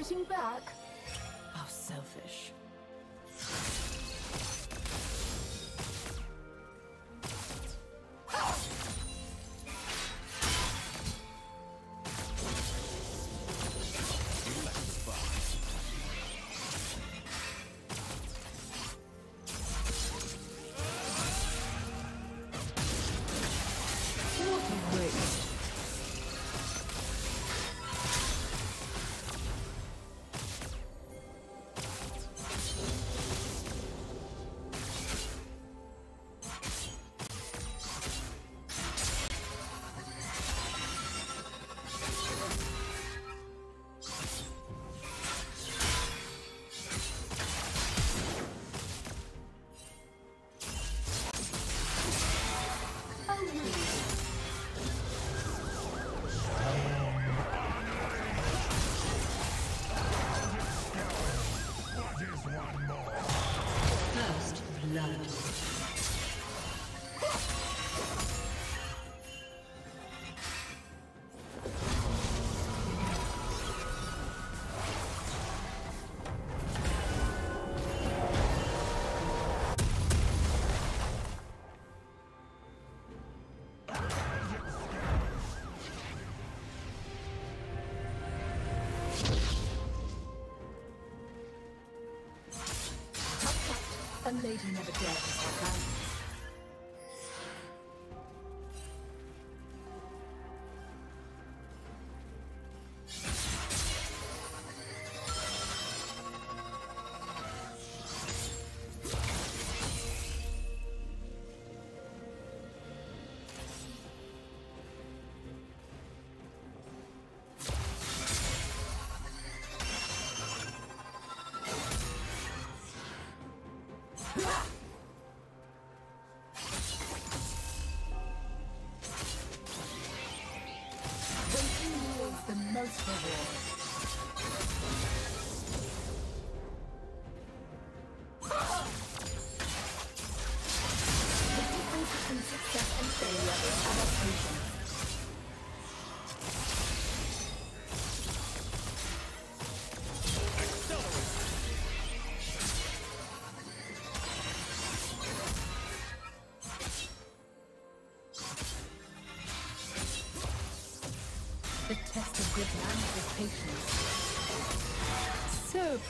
fighting back. How selfish. A lady never dared to step out.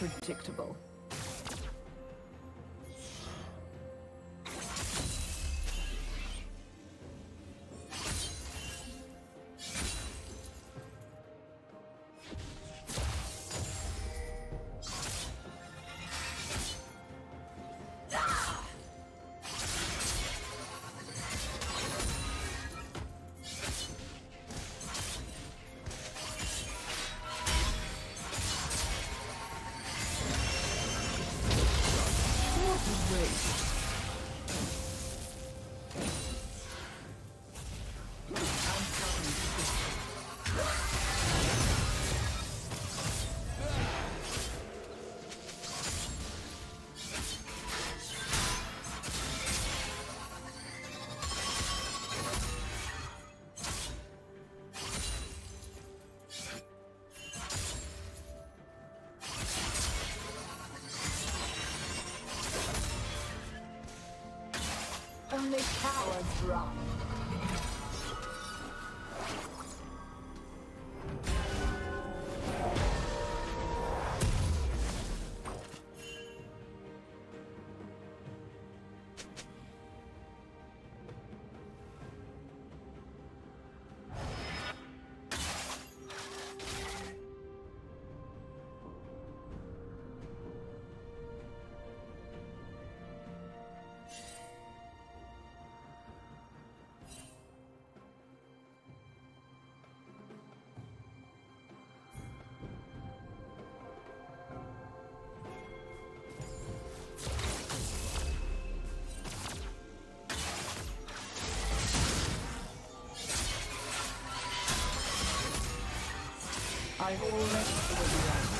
predictable. Suddenly power drop. I already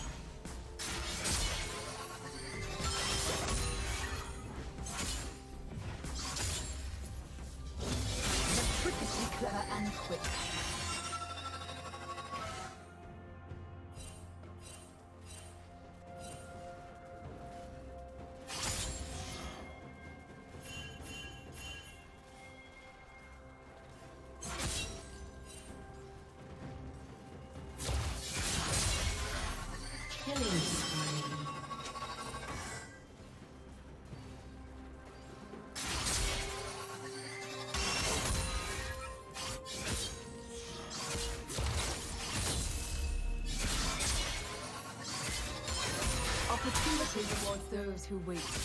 Who wait.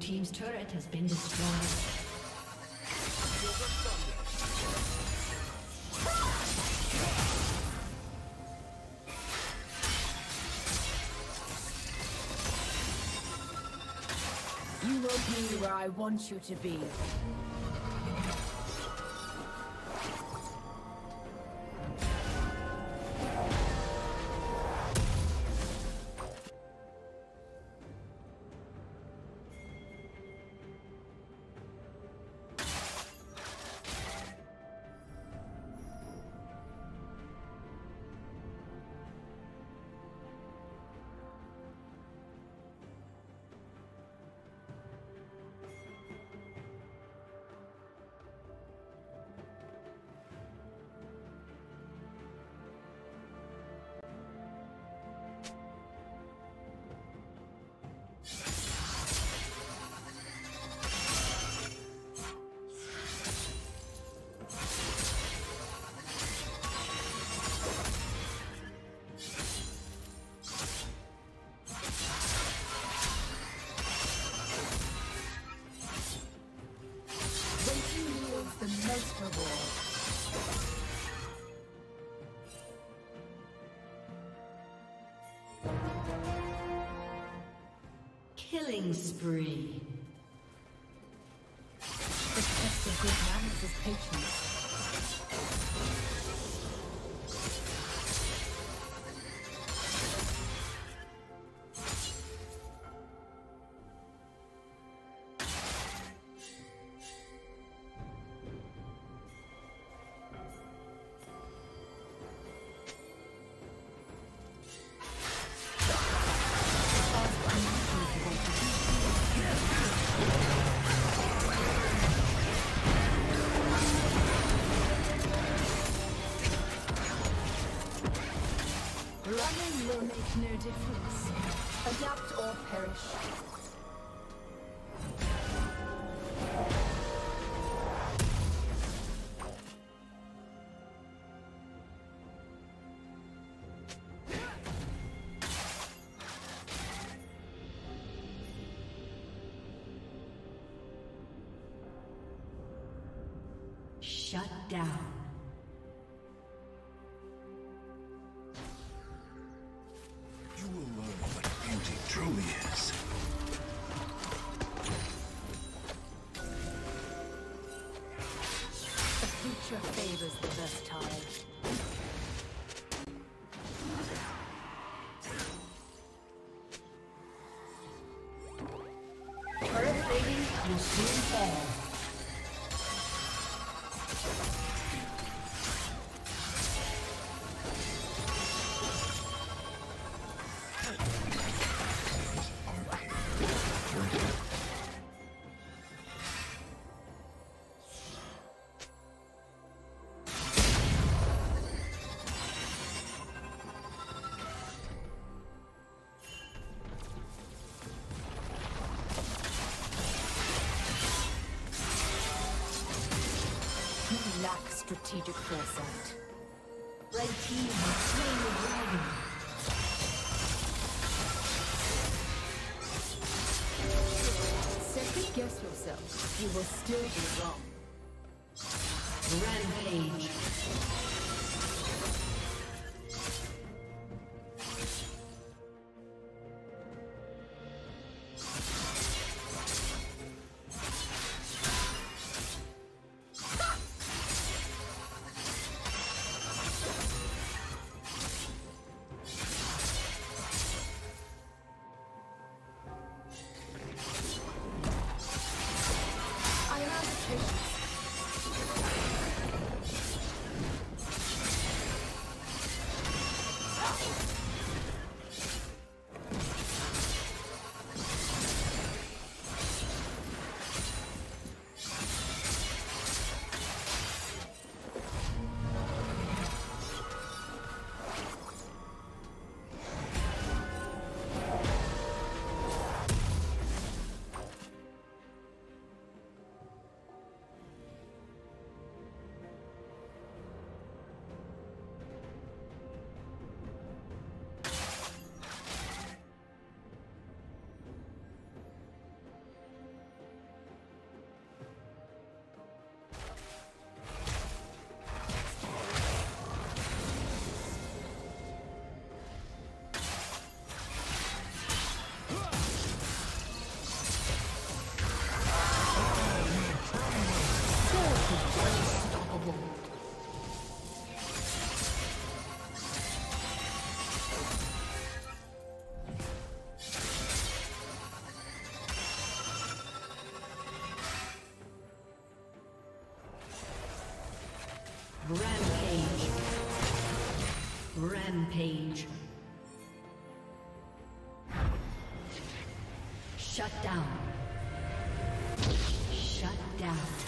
Team's turret has been destroyed. You will be where I want you to be. Killing spree. No difference. Adapt or perish. Shut down. Strategic foresight. Red team has slain the dragon. Second guess yourself. You will still be wrong. Rampage. Rampage. Rampage. Shut down. Shut down.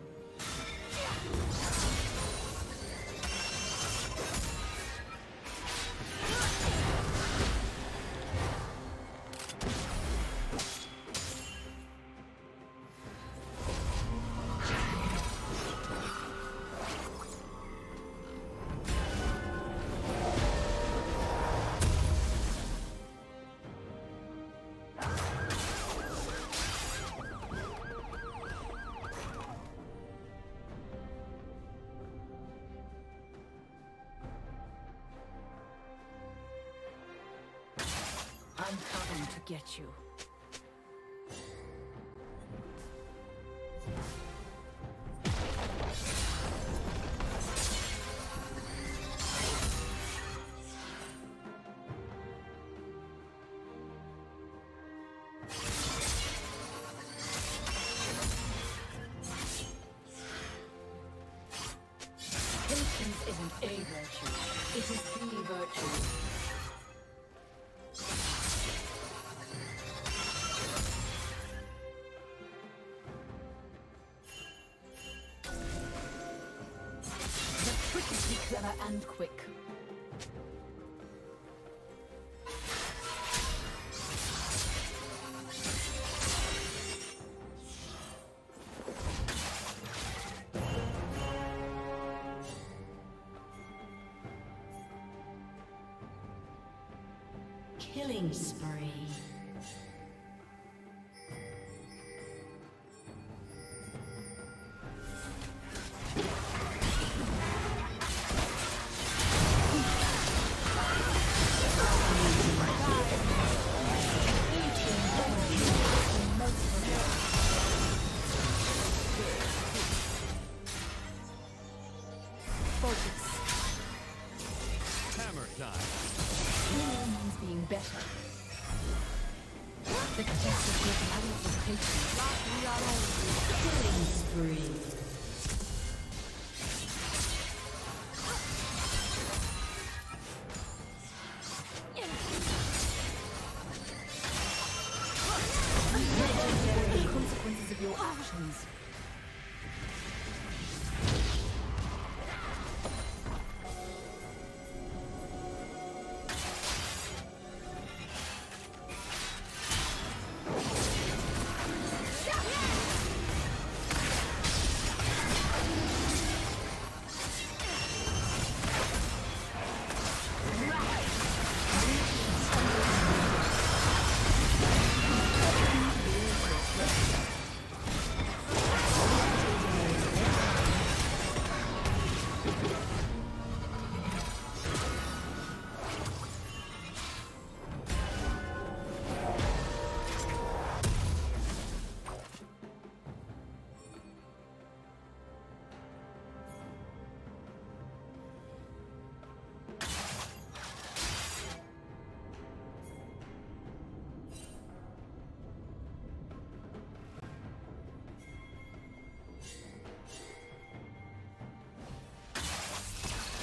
Coming to get you. Patience isn't a virtue, it is the virtue. Killing spree.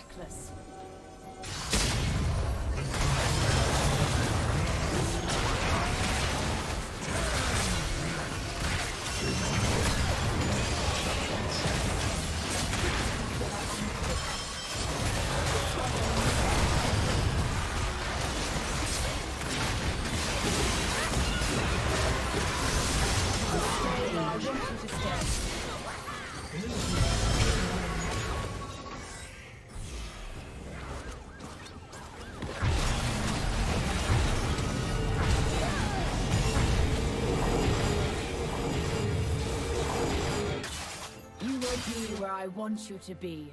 reckless. I want you to be.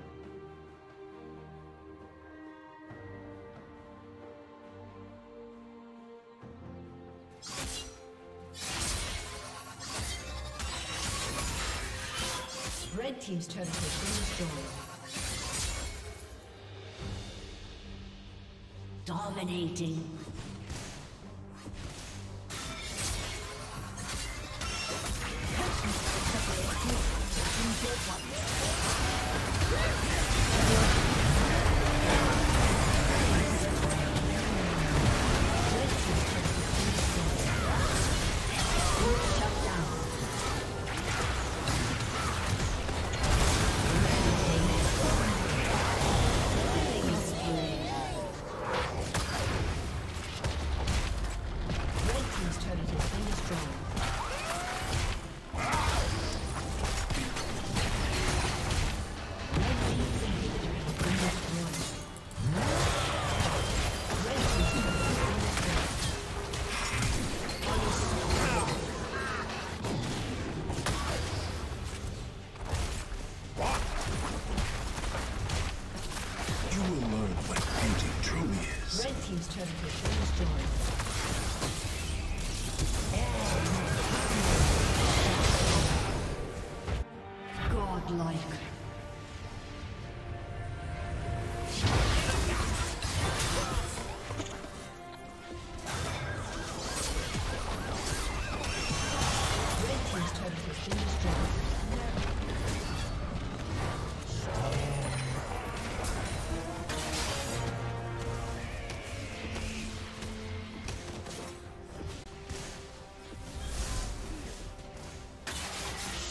Dominating.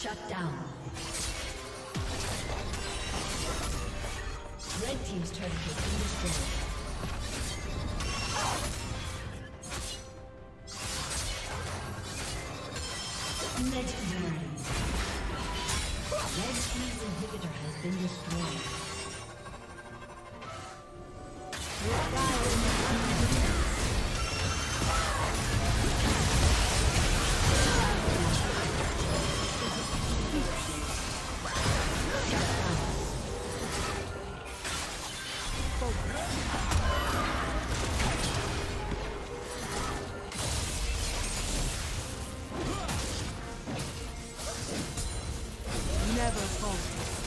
Shut down. Red Team's turret has destroyed. The